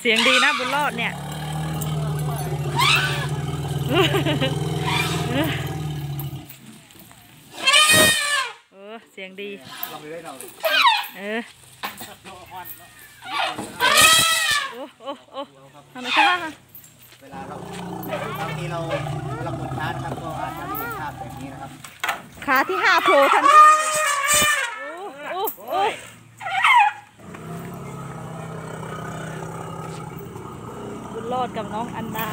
เสียงดีนะบุญรอดเนี่ย เออ เสียงดี เออโอ้โอ้โอ้ทำไมคะเวลาเราบางทีเราเรากดชาร์จครับก็อาจจะไม่เห็นภาพแบบนี้นะครับ ขาที่ห้าโผล่ทันทีโอ้โอ้โอ้บุญ รอดกับน้องอันดา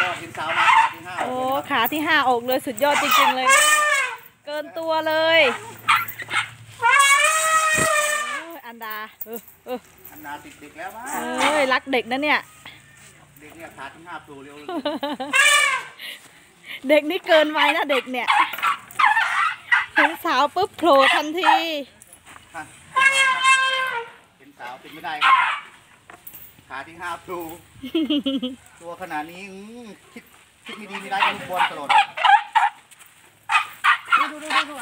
รอดเป็นสาวนาขาที่ห้าโอ้ ขาที่ห้าออกเลยสุดยอดจริงๆเลย เกินตัวเลยโอ้ยอันดาเออเอออันนาติดเด็กแล้วมั้งเอ้ยรักเด็กนะเนี่ย เด็กเนี่ยขาที่ห้าโผล่เร็วเด็กนี่เกินไว้นะเด็กเนี่ยเห็นสาวปุ๊บโผล่ทันทีฮะเป็นสาวเป็นไม่ได้ครับ ขาที่ห้าโผล่ตัวขนาดนี้อื้อคิดคิดไม่ดีไม่ได้ก็ลูกบอลตลอดดูดูดูดู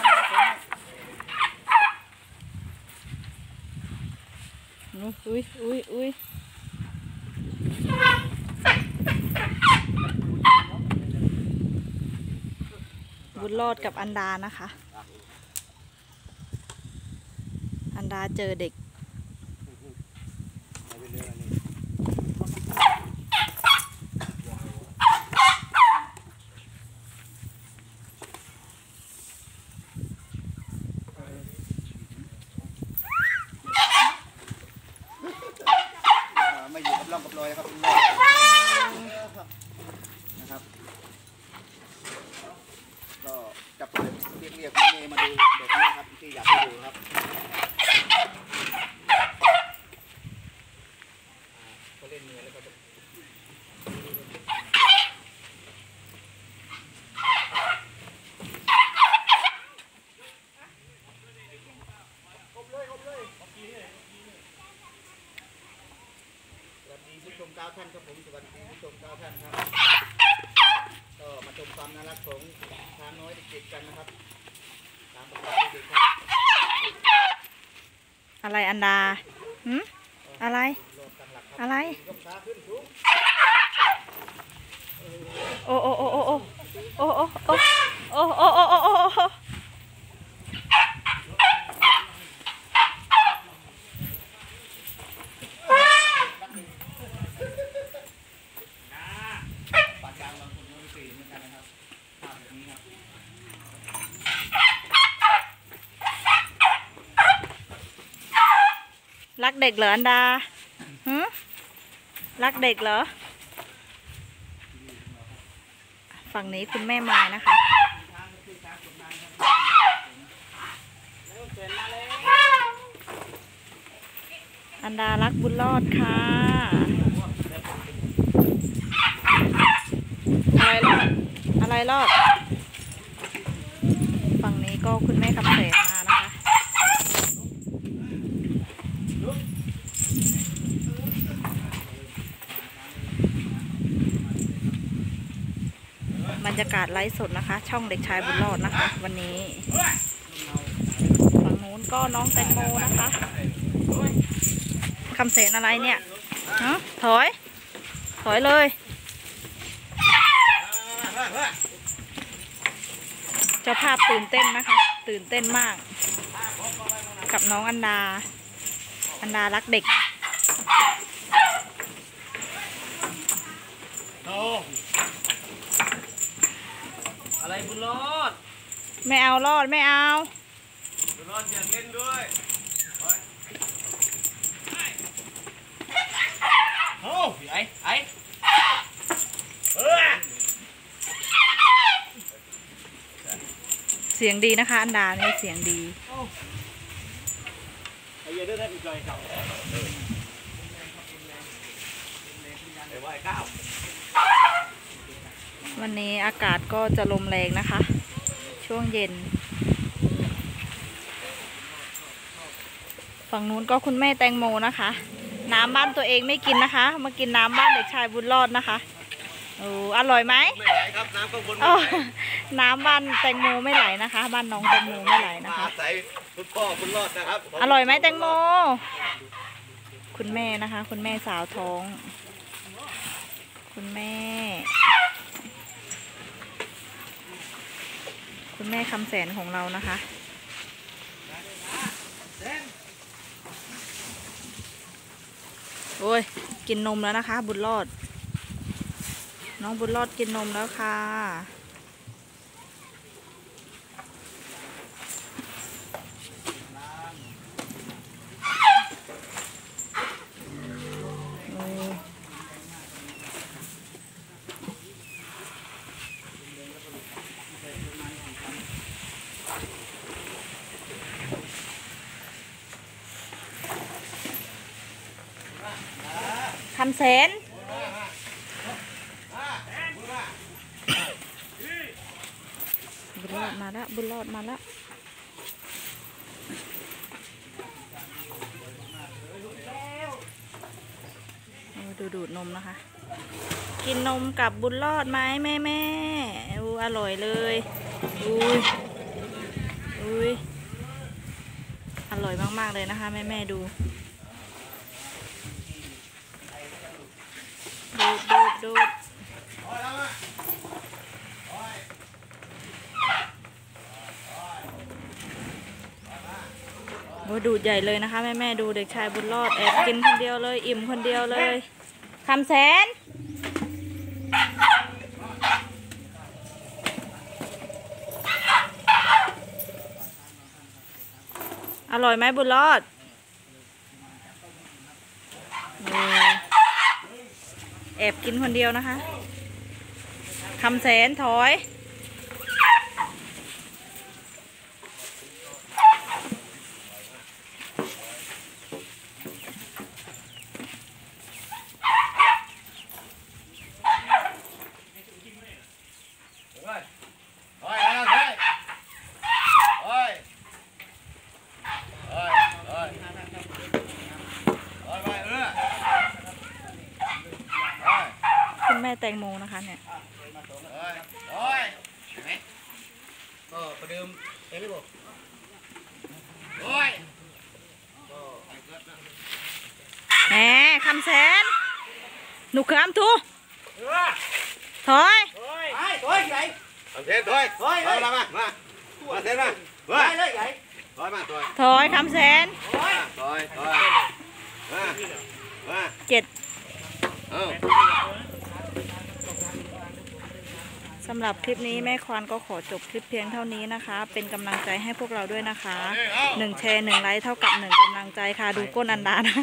ดูอุ้ยอุ้ยอุ้ยบุญรอดกับอันดานะคะ อันดาเจอเด็ก เอาไปเรื่อยๆนี่อ่าไม่อยู่กับ ร้อยนะครับนะครับ ก็จับเรียกเรียกพี่เมย์มาดูเด็กนี้ครับที่อยากดูครับก็เล่นเนื้อแล้วก็จะสวัสดีผู้ชมเก้าท่านครับผมสวัสดีผู้ชมเก้าท่านครับก็มาชมความน่ารักของช้างน้อยเด็กๆกันนะครับตามภาษาเด็กๆครับอะไรอันดาหืมอะไรโลดตั้งหลักครับอะไร ยกขาขึ้นสูง บางคนก็ไม่ปีเหมือนกันนะครับภาพแบบนี้ครับรักเด็กเหรออันดาหืมรักเด็กเหรอ ฝั่งนี้คุณแม่ไม้นะคะอันดารักบุญรอดค่ะอะไร รอดอะไรรอดฝั่งนี้ก็คุณแม่คำเสนมานะคะ บรรยากาศไลฟ์สดนะคะ ช่องเด็กชายบุญรอดนะคะ วันนี้ ฝั่งนู้นก็น้องแตงโมนะคะคำเสนอะไรเนี่ยถอย ถอยเลย เจ้าภาพตื่นเต้นนะคะ ตื่นเต้นมาก กับน้องอันดา อันดารักเด็กอะไรบุญรอด ไม่เอารอดไม่เอาบุญรอดอยากเล่นด้วยโอ้ยไอ้ไอ้เออ เสียงดีนะคะ อันดาเนี่ยเสียงดีไอ้เหี้ยเด้อท่านอีกเลยเก่าไอ้ว่าไอ้ข้าววันนี้อากาศก็จะลมแรงนะคะ ช่วงเย็น ฝั่งนู้นก็คุณแม่แตงโมนะคะ น้ำบ้านตัวเองไม่กินนะคะ มากินน้ำบ้านเด็กชายบุญรอดนะคะโอ้อร่อยไหมไม่ไหลครับน้ำข้างบนอ้อ น้ำบ้านแตงโมไม่ไหลนะคะ บ้านน้องแตงโมไม่ไหลนะมาคะอาศัยคุณพ่อบุญรอดนะครับอร่อยไหมแตงโม คุณแม่นะคะ คุณแม่สาวท้อง คุณแม่ คุณแม่คำแสนของเรานะคะ โอ้ย กินนมแล้วนะคะ บุญรอด น้องบุญรอดกินนมแล้วค่ะำแสนบุญรอดมาล้วบุญรอดมาล้วโอ้ดูดูดนมนะคะ กินนมกับบุญรอดไหมแม่แม่อูอร่อยเลยอุ้ยอุ้ยอร่อยมาก ๆ เลยนะคะ แม่แม่ดู ดูดดูดดูดโอ้ดูดใหญ่เลยนะคะ แม่แม่ดูเด็กชายบุญรอดแอบกินคนเดียวเลย อิ่มคนเดียวเลยคำแสนอร่อยไหมบุญรอดเออ แอบกินคนเดียวนะคะคำแสนถอย แตงโมนะคะเนี่ยเฮ้ยก็ประเดิมเห็นไหมบอกเฮ้ยแหมคำแสนหนูเคมทูถอยไอ้ตัวใหญ่เอาเทนถอยถอยเอามามามาเทนมาเฮ้ยเลยใหญ่ถอยมาถอยถอยคำแสนถอยถอยมามาเจ็ดเอ้า สำหรับคลิปนี้แม่ควานก็ขอจบคลิปเพียงเท่านี้นะคะ เป็นกำลังใจให้พวกเราด้วยนะคะหนึ่งแชร์หนึ่งไลค์เท่ากับหนึ่งกำลังใจค่ะ ดูก้นอันดานะ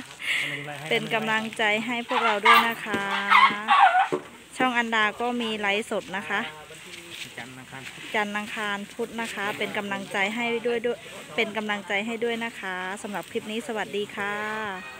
เป็นกำลังใจให้พวกเราด้วยนะคะ ช่องอันดาก็มีไลฟ์สดนะคะ จันนังคารพุธนะคะ เป็นกำลังใจให้ด้วยด้วย เป็นกำลังใจให้ด้วยนะคะสำหรับคลิปนี้สวัสดีค่ะ